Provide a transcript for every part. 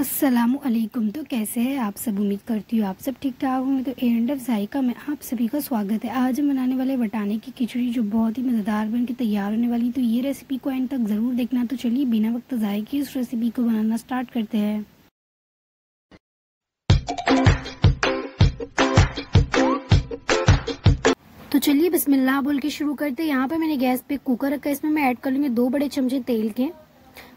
असलकुम तो कैसे हैं? आप सब उम्मीद करती हूँ आप सब ठीक ठाक होंगे। तो एंड ऑफ़ जायका में आप सभी का स्वागत है। आज हम बनाने वाले वटाने की खिचड़ी जो बहुत ही मज़ेदार बन के तैयार होने वाली तो ये रेसिपी को एंड तक ज़रूर देखना। तो चलिए बिना वक्त ज़ाय की इस रेसिपी को बनाना स्टार्ट करते हैं। तो चलिए बिस्मिल्लाह बोल के शुरू करते हैं। यहाँ पे मैंने गैस पे कुकर रखा है। इसमें मैं ऐड कर लूँगी दो बड़े चमचे तेल के।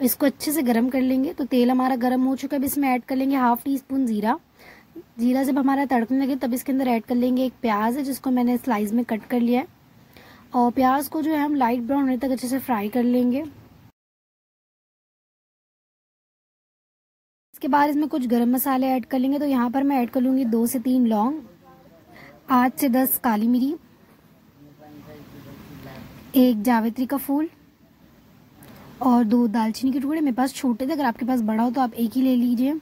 इसको अच्छे से गर्म कर लेंगे। तो तेल हमारा गर्म हो चुका है। अब इसमें ऐड कर लेंगे हाफ़ टी स्पून ज़ीरा। ज़ीरा जब हमारा तड़कने लगे, तब इसके अंदर ऐड कर लेंगे एक प्याज है, जिसको मैंने स्लाइस में कट कर लिया है। और प्याज को जो है हम लाइट ब्राउन होने तक अच्छे से फ्राई कर लेंगे। इसके बाद इसमें कुछ गरम मसाले ऐड कर लेंगे। तो यहाँ पर मैं ऐड कर लूँगी दो से तीन लौंग, आठ से दस काली मिरी, एक जावित्री का फूल और दो दालचीनी के टुकड़े, मेरे पास छोटे थे, अगर आपके पास बड़ा हो तो आप एक ही ले लीजिए।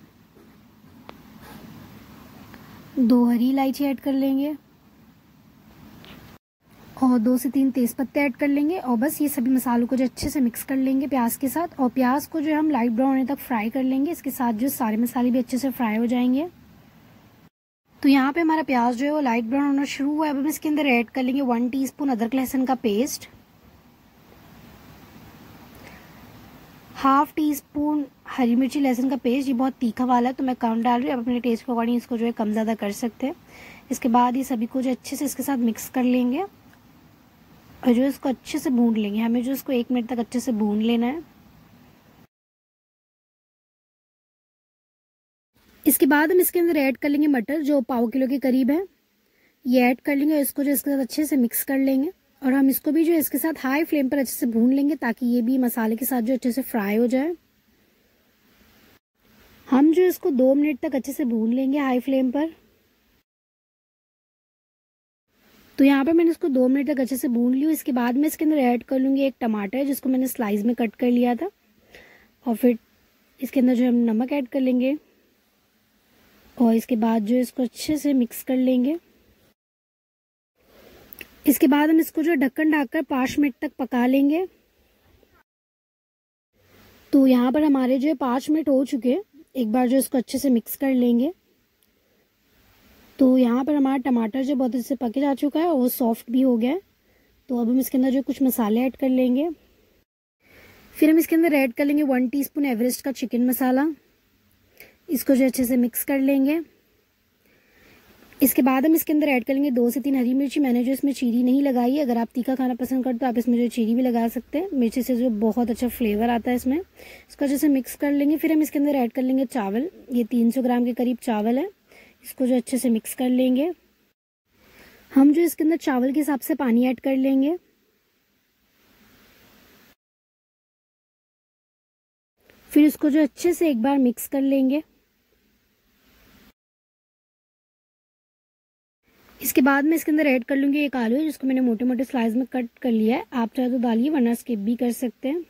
दो हरी इलायची ऐड कर लेंगे। और दो से तीन तेज पत्ते ऐड कर लेंगे। और बस ये सभी मसालों को जो अच्छे से मिक्स कर लेंगे प्याज के साथ। और प्याज को जो हम लाइट ब्राउन होने तक फ्राई कर लेंगे। इसके साथ जो सारे मसाले भी अच्छे से फ्राई हो जाएँगे। तो यहाँ पे हमारा प्याज जो है वो लाइट ब्राउन होना शुरू हुआ है। अब हम इसके अंदर ऐड कर लेंगे वन टीस्पून अदरक लहसुन का पेस्ट। हाफ़ टी स्पून हरी मिर्ची लहसुन का पेस्ट, ये बहुत तीखा वाला है तो मैं कम डाल रही हूँ। आप अपने टेस्ट के अकॉर्डिंग इसको जो है कम ज़्यादा कर सकते हैं। इसके बाद ये सभी को जो अच्छे से इसके साथ मिक्स कर लेंगे। और जो इसको अच्छे से भून लेंगे, हमें जो इसको एक मिनट तक अच्छे से भून लेना है। इसके बाद हम इसके अंदर ऐड कर लेंगे मटर, जो पाव किलो के करीब है। ये ऐड कर लेंगे और इसको जो इसके साथ अच्छे से मिक्स कर लेंगे। और हम इसको भी जो है, इसके साथ हाई फ्लेम पर अच्छे से भून लेंगे ताकि ये भी मसाले के साथ जो अच्छे से फ्राई हो जाए। हम जो इसको दो मिनट तक अच्छे से भून लेंगे हाई फ्लेम पर। तो यहाँ पर मैंने इसको दो मिनट तक अच्छे से भून लिया इसके बाद मैं इसके अंदर ऐड कर लूँगी एक टमाटर, जिसको मैंने स्लाइस में कट कर लिया था। और फिर इसके अंदर जो हम नमक ऐड कर लेंगे। और इसके बाद जो इसको अच्छे से मिक्स कर लेंगे। इसके बाद हम इसको जो ढक्कन ढककर पाँच मिनट तक पका लेंगे। तो यहाँ पर हमारे जो है पाँच मिनट हो चुके हैं। एक बार जो इसको अच्छे से मिक्स कर लेंगे। तो यहाँ पर हमारा टमाटर जो बहुत अच्छे से पके जा चुका है और वो सॉफ्ट भी हो गया है। तो अब हम इसके अंदर जो कुछ मसाले ऐड कर लेंगे। फिर हम इसके अंदर ऐड कर लेंगे वन टीस्पून एवरेस्ट का चिकन मसाला। इसको जो अच्छे से मिक्स कर लेंगे। इसके बाद हम इसके अंदर ऐड करेंगे दो से तीन हरी मिर्ची। मैंने जो इसमें चीरी नहीं लगाई, अगर आप तीखा खाना पसंद करते तो आप इसमें जो चीरी भी लगा सकते हैं। मिर्ची से जो बहुत अच्छा फ्लेवर आता है इसमें। इसको अच्छे से मिक्स कर लेंगे। फिर हम इसके अंदर ऐड कर लेंगे चावल। ये तीन सौ ग्राम के करीब चावल है। इसको जो अच्छे से मिक्स कर लेंगे। हम जो इसके अंदर चावल के हिसाब से पानी ऐड कर लेंगे। फिर इसको जो अच्छे से एक बार मिक्स कर लेंगे। इसके बाद मैं इसके अंदर ऐड कर लूँगी एक आलू जिसको मैंने मोटे मोटे स्लाइस में कट कर लिया है। आप चाहे तो डालिए वरना स्किप भी कर सकते हैं।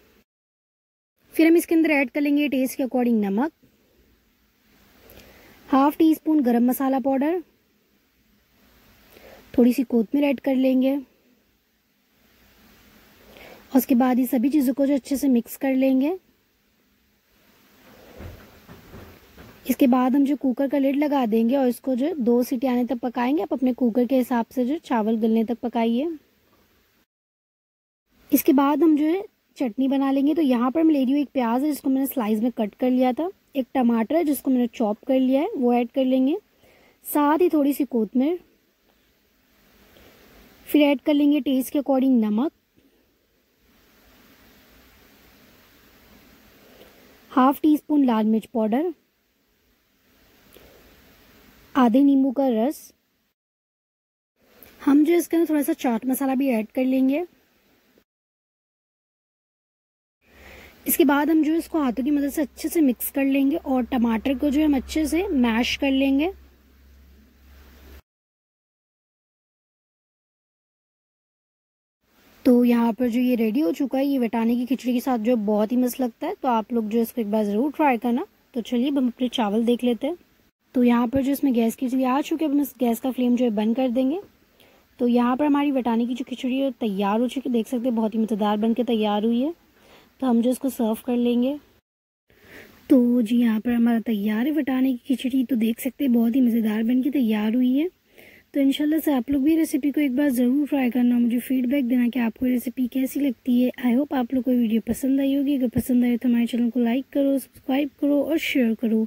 फिर हम इसके अंदर ऐड कर लेंगे टेस्ट के अकॉर्डिंग नमक। हाफ़ टी स्पून गरम मसाला पाउडर थोड़ी सी कोतमीर ऐड कर लेंगे। और उसके बाद ये सभी चीज़ों को जो अच्छे से मिक्स कर लेंगे। इसके बाद हम जो कुकर का लिड लगा देंगे और इसको जो दो सीटी आने तक पकाएँगे। आप अपने कुकर के हिसाब से जो चावल गलने तक पकाइए। इसके बाद हम जो है चटनी बना लेंगे। तो यहाँ पर मैं ले रही हूँ एक प्याज है, जिसको मैंने स्लाइस में कट कर लिया था। एक टमाटर है, जिसको मैंने चॉप कर लिया है, वो ऐड कर लेंगे। साथ ही थोड़ी सी कोतमीर फिर ऐड कर लेंगे टेस्ट के अकॉर्डिंग नमक। हाफ़ टी स्पून लाल मिर्च पाउडर आधे नींबू का रस। हम जो इसके अंदर थोड़ा सा चाट मसाला भी ऐड कर लेंगे। इसके बाद हम जो इसको हाथों की मदद से अच्छे से मिक्स कर लेंगे और टमाटर को जो हम अच्छे से मैश कर लेंगे। तो यहाँ पर जो ये रेडी हो चुका है, ये वटाने की खिचड़ी के साथ जो बहुत ही मस्त लगता है तो आप लोग जो इसको एक बार ज़रूर ट्राई करना। तो चलिए हम अपने चावल देख लेते हैं। तो यहाँ पर जो इसमें गैस की खिचड़ी आ चुकी है, अब हम इस गैस का फ्लेम जो है बंद कर देंगे। तो यहाँ पर हमारी वटाने की जो खिचड़ी है तैयार हो चुकी है। देख सकते हैं, बहुत ही मज़ेदार बन के तैयार हुई है। तो हम जो इसको सर्व कर लेंगे। तो जी, यहाँ पर हमारा तैयार है वटाने की खिचड़ी। तो देख सकते हैं, बहुत ही मज़ेदार बन के तैयार हुई है। तो इनशाला से आप लोग भी रेसिपी को एक बार ज़रूर ट्राई करना मुझे फीडबैक देना कि आपको रेसिपी कैसी लगती है। आई होप आप लोग को वीडियो पसंद आई होगी। अगर पसंद आए तो हमारे चैनल को लाइक करो, सब्सक्राइब करो और शेयर करो।